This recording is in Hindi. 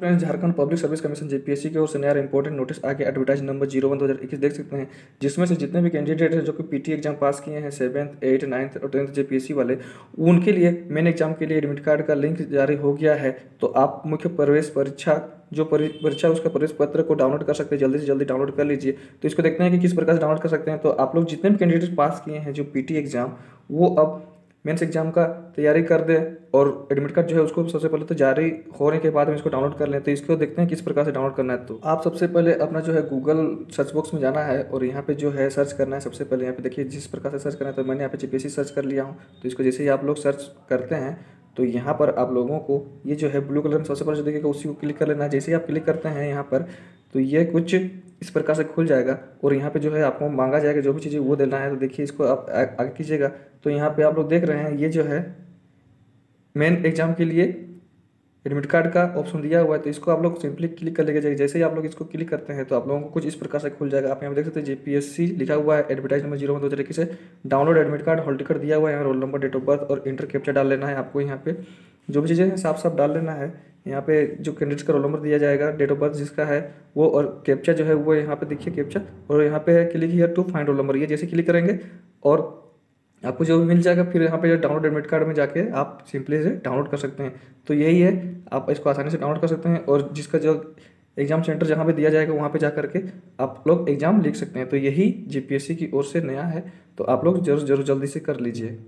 Friends, Jharkhand public service commission, JPSC की ओर से नया इंपॉर्टेंट नोटिस आ गया एडवर्टाइज नंबर ज़ीरो वन दो हज़ार इक्कीस देख सकते हैं, जिसमें से जितने भी कैंडिडेट हैं जो कि पीटी एग्ज़ाम पास किए हैं सेवन्थ एट नाइन्थ और टेंथ जेपीएससी वाले, उनके लिए मेन एग्ज़ाम के लिए एडमिट कार्ड का लिंक जारी हो गया है। तो आप मुख्य प्रवेश परीक्षा, जो परीक्षा उसका प्रवेश पत्र को डाउनलोड कर सकते हैं, जल्दी से जल्दी डाउनलोड कर लीजिए। तो इसको देखते हैं कि किस प्रकार से डाउनलोड कर सकते हैं। तो आप लोग जितने भी कैंडिडेट पास किए हैं, जो पीटी एग्ज़ाम वो अब मेंस एग्ज़ाम का तैयारी कर दें और एडमिट कार्ड जो है उसको सबसे पहले तो जारी होने के बाद हम इसको डाउनलोड कर लें। तो इसको देखते हैं किस प्रकार से डाउनलोड करना है। तो आप सबसे पहले अपना जो है गूगल सर्च बॉक्स में जाना है और यहाँ पे जो है सर्च करना है सबसे पहले। यहाँ पे देखिए जिस प्रकार से सर्च करना है तो मैंने यहाँ पे जी सर्च कर लिया हूँ। तो इसको जैसे ही आप लोग सर्च करते हैं तो यहाँ पर आप लोगों को ये जो है ब्लू कलर में सबसे पहले जो देखिएगा, उसी को क्लिक कर लेना है। जैसे ही आप क्लिक करते हैं यहाँ पर तो ये कुछ इस प्रकार से खुल जाएगा और यहाँ पे जो है आपको मांगा जाएगा जो भी चीज़ें वो देना है तो देखिए इसको आप आगे कीजिएगा। तो यहाँ पे आप लोग देख रहे हैं, ये जो है मेन एग्ज़ाम के लिए एडमिट कार्ड का ऑप्शन दिया हुआ है। तो इसको आप लोग सिंपली क्लिक कर लेके जाएगा जैसे ही आप लोग इसको क्लिक करते हैं तो आप लोगों को कुछ इस प्रकार से खुल जाएगा। आप यहाँ देख सकते हैं जेपीएससी लिखा हुआ है एडवर्टाइज नंबर ज़ीरो दो तरीके से download admit card hall ticket दिया हुआ है। यहाँ roll number date of birth और इंटर कैप्चर डाल लेना है आपको। यहाँ पे जो भी चीज़ें हैं साफ़ साफ़ डाल लेना है। यहाँ पे जो कैंडिडेट का रोल नंबर दिया जाएगा डेट ऑफ़ बर्थ जिसका है, वो और कैप्चा जो है, वो यहाँ पे देखिए कैप्चा और यहाँ पे है click here to find roll number ये जैसे क्लिक करेंगे, और आपको जो भी मिल जाएगा, फिर यहाँ पे डाउनलोड एडमिट कार्ड में जाके आप सिंपली से डाउनलोड कर सकते हैं। तो यही है, आप इसको आसानी से डाउनलोड कर सकते हैं, और जिसका जो एग्ज़ाम सेंटर जहाँ पे दिया जाएगा, वहाँ पे जा करके आप लोग एग्ज़ाम लिख सकते हैं। तो यही जीपीएससी की ओर से नया है तो आप लोग ज़रूर ज़रूर जल्दी से कर लीजिए।